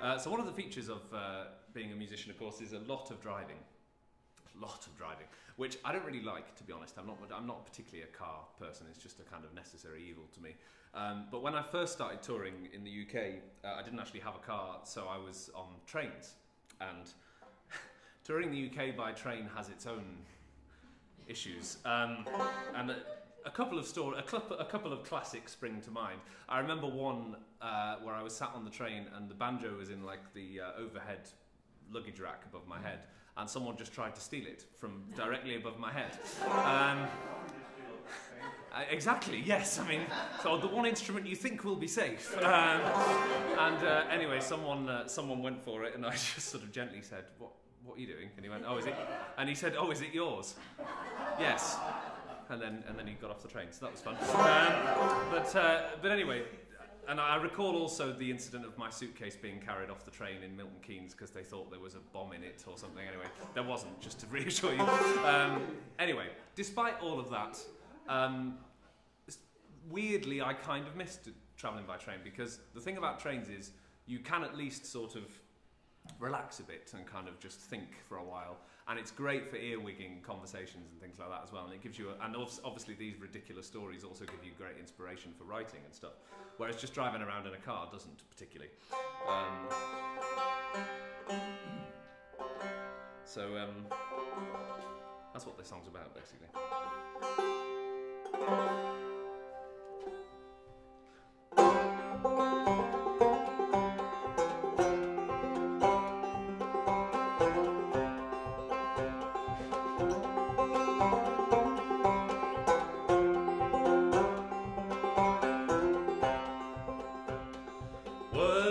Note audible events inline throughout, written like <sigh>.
Uh, so one of the features of uh, being a musician, of course, is a lot of driving. A lot of driving, which I don't really like, to be honest. I'm not. I'm not particularly a car person. It's just a kind of necessary evil to me. Um, but when I first started touring in the UK, uh, I didn't actually have a car, so I was on trains. And <laughs> touring the UK by train has its own issues. Um, and a, couple of story, a, cl- a couple of classics spring to mind. I remember one uh, where I was sat on the train and the banjo was in like the uh, overhead luggage rack above my head, and someone just tried to steal it from directly above my head. Um, exactly, yes. I mean, so the one instrument you think will be safe. Um, and uh, anyway, someone, uh, someone went for it, and I <laughs> just sort of gently said, what, what are you doing? And he went, oh, is it? And he said, oh, is it yours? yes. And then, and then he got off the train, so that was fun. Um, but, uh, but anyway, and I recall also the incident of my suitcase being carried off the train in Milton Keynes because they thought there was a bomb in it or something. Anyway, there wasn't, just to <laughs> reassure you. Um, anyway, despite all of that, um, weirdly, I kind of missed travelling by train because the thing about trains is you can at least sort of relax a bit and kind of just think for a while. And it's great for earwigging conversations and things like that as well. And it gives you, a, and obviously these ridiculous stories also give you great inspiration for writing and stuff. Whereas just driving around in a car doesn't particularly. Um, so um, that's what this song's about, basically.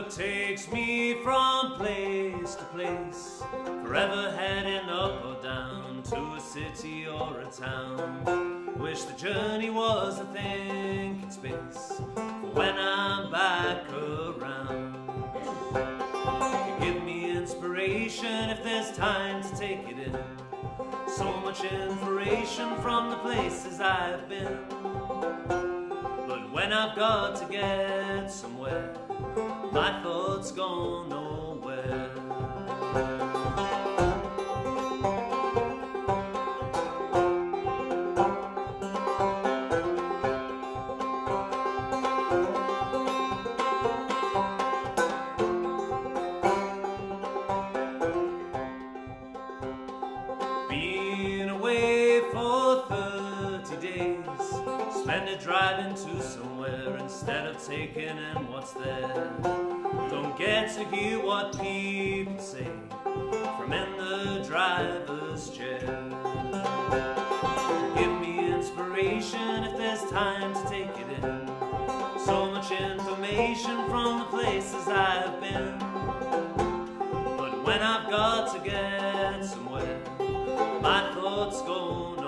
Takes me from place to place, forever heading up or down to a city or a town. Wish the journey was a thinking space for when I'm back around. You give me inspiration if there's time to take it in. So much information from the places I've been. When I've got to get somewhere, my thoughts gone nowhere. 30 days, spend it driving to somewhere instead of taking in what's there. Don't get to hear what people say from in the driver's chair. Give me inspiration if there's time to take it in. So much information from the places I've been. But when I've got to get somewhere, my thoughts go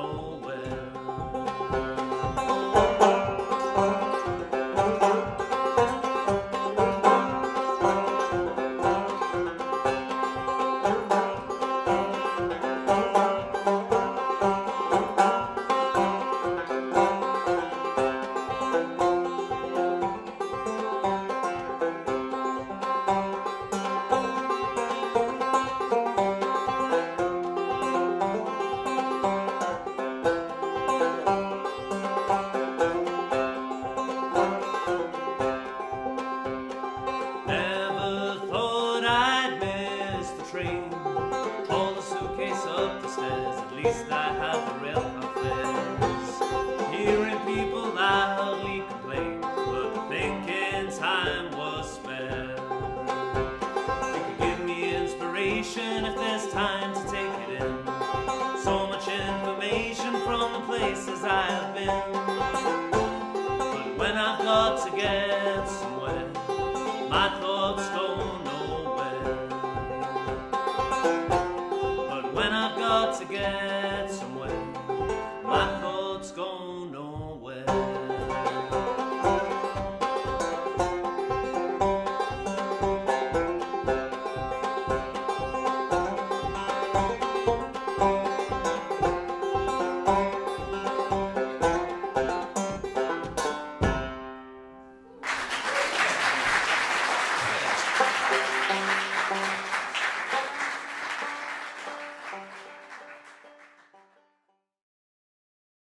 car. Hearing people loudly complain, but thinking time was could give me inspiration if there's time to take it in. So much information from the places I've been. But when I've got to get somewhere, my thoughts